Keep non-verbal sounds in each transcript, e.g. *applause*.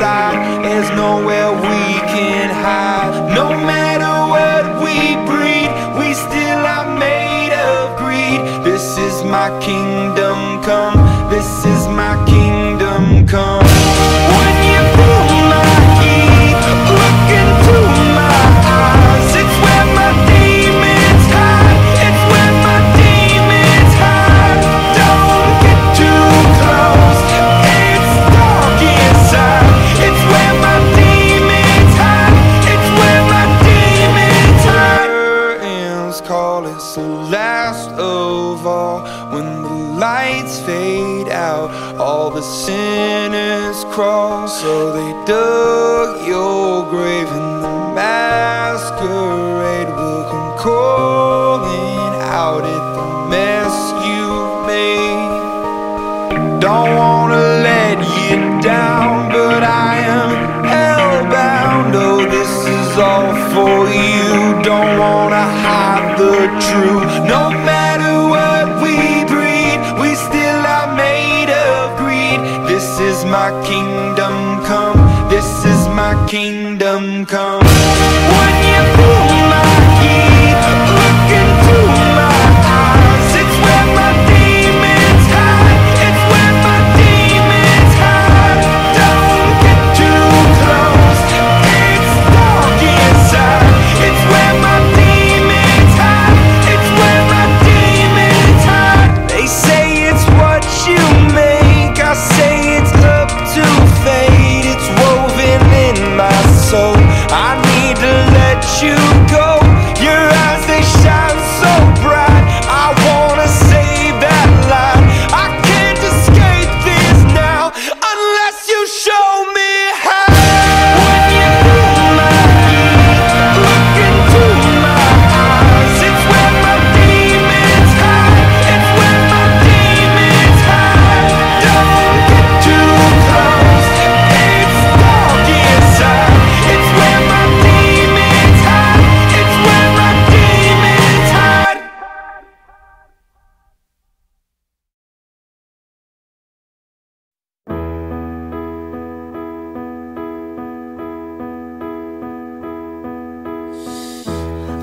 inside, there's nowhere we can hide. Crawl. So they dug your grave and the masquerade will come calling out at the mess you've made. Don't wanna let you down, but I am hellbound. Oh, this is all for you. Don't wanna hide the truth. No matter what we breed, we still are made of greed. This is my kingdom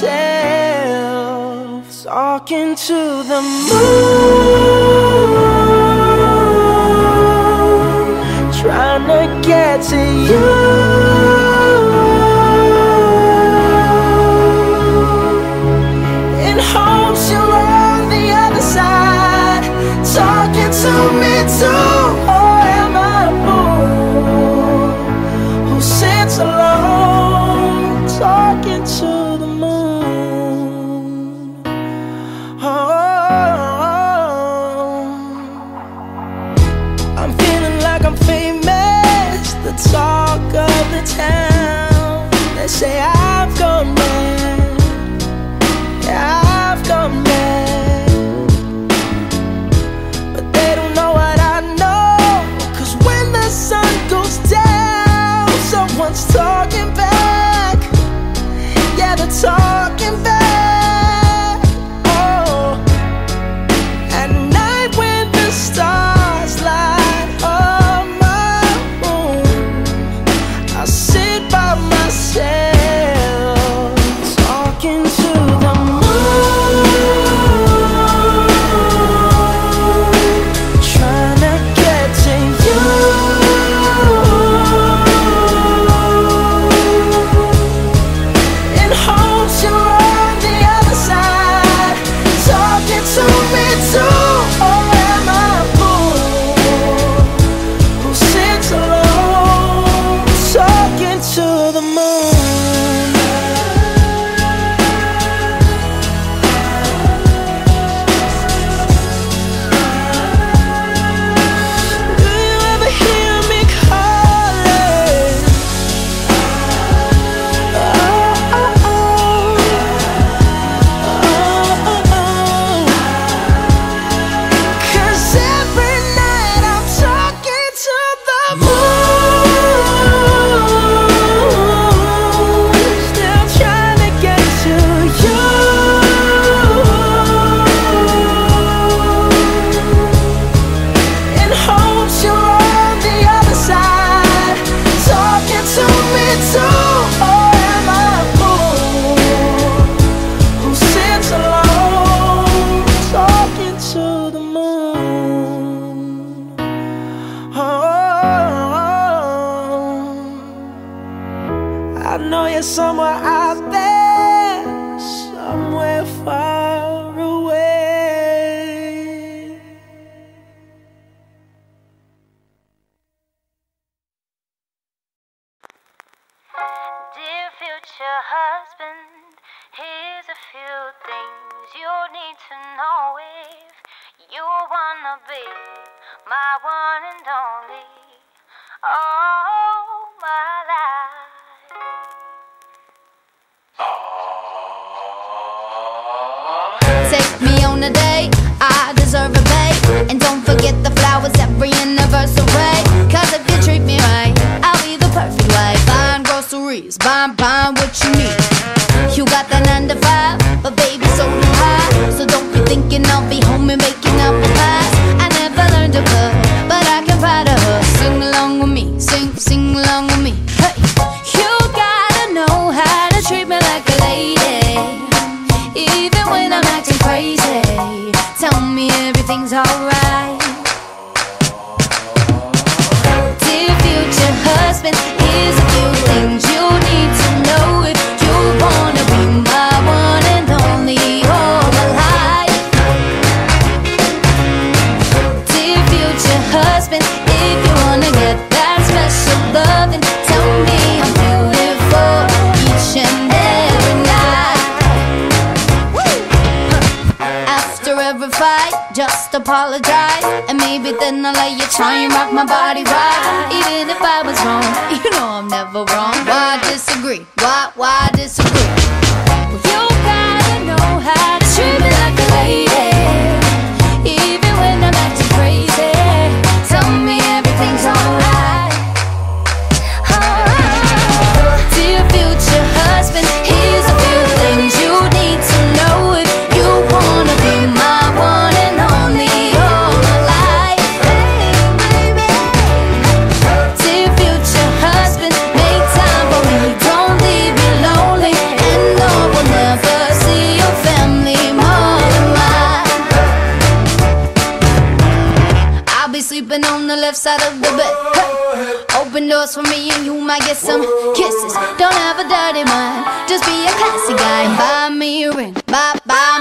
myself talking to the moon, talking back. Yeah, the talk. It's somewhere out there, somewhere far away. Dear future husband, here's a few things you need to know if you wanna be my one and only. all my life. deserve a pay. And don't forget the flowers every anniversary. Cause if you treat me right, I'll be the perfect wife. Buying groceries, buying, buying what you just apologize. And maybe then I'll let you try and rock my body right. Even if I was wrong, *laughs* you know I'm never wrong. Why disagree? Why, why disagree? Well, you gotta know how to treat me like a lady. Doors for me and you might get some kisses. Don't have a dirty mind, just be a classy guy. Buy me a ring, Bye bye.